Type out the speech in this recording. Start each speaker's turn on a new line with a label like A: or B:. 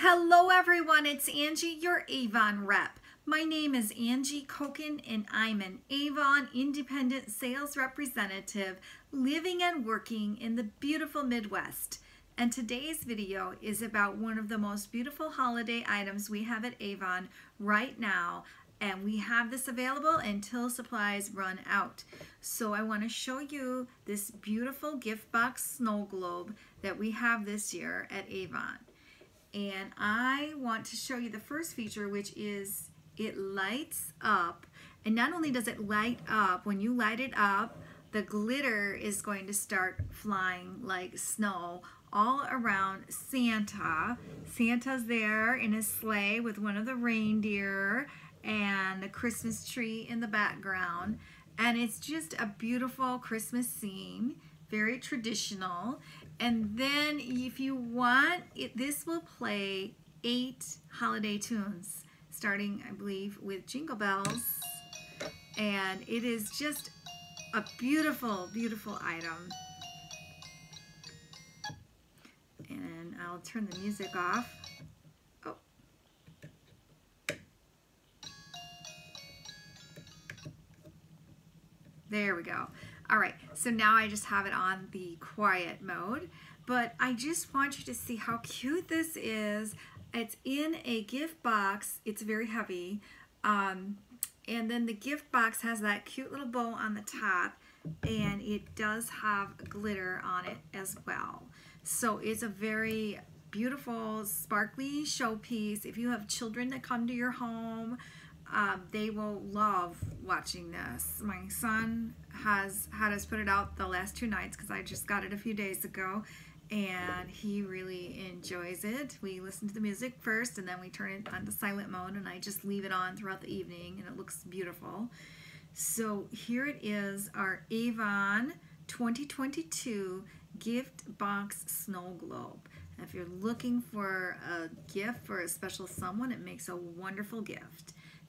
A: Hello everyone, it's Anjie, your Avon rep. My name is Anjie Kokan and I'm an Avon independent sales representative living and working in the beautiful Midwest. And today's video is about one of the most beautiful holiday items we have at Avon right now. And we have this available until supplies run out. So I want to show you this beautiful gift box snow globe that we have this year at Avon and I want to show you the first feature which is it lights up. And not only does it light up when you light it up the glitter is going to start flying like snow all around Santa. Santa's there in his sleigh with one of the reindeer and a Christmas tree in the background. And it's just a beautiful Christmas scene very traditional and then if you want, it, this will play eight holiday tunes, starting, I believe, with Jingle Bells. And it is just a beautiful, beautiful item. And I'll turn the music off. Oh. There we go. All right, so now I just have it on the quiet mode, but I just want you to see how cute this is. It's in a gift box. It's very heavy. Um, and then the gift box has that cute little bow on the top and it does have glitter on it as well. So it's a very beautiful, sparkly showpiece. If you have children that come to your home, um, they will love watching this. My son has had us put it out the last two nights because I just got it a few days ago and he really enjoys it. We listen to the music first and then we turn it on to silent mode and I just leave it on throughout the evening and it looks beautiful. So here it is, our Avon 2022 gift box snow globe. If you're looking for a gift for a special someone, it makes a wonderful gift.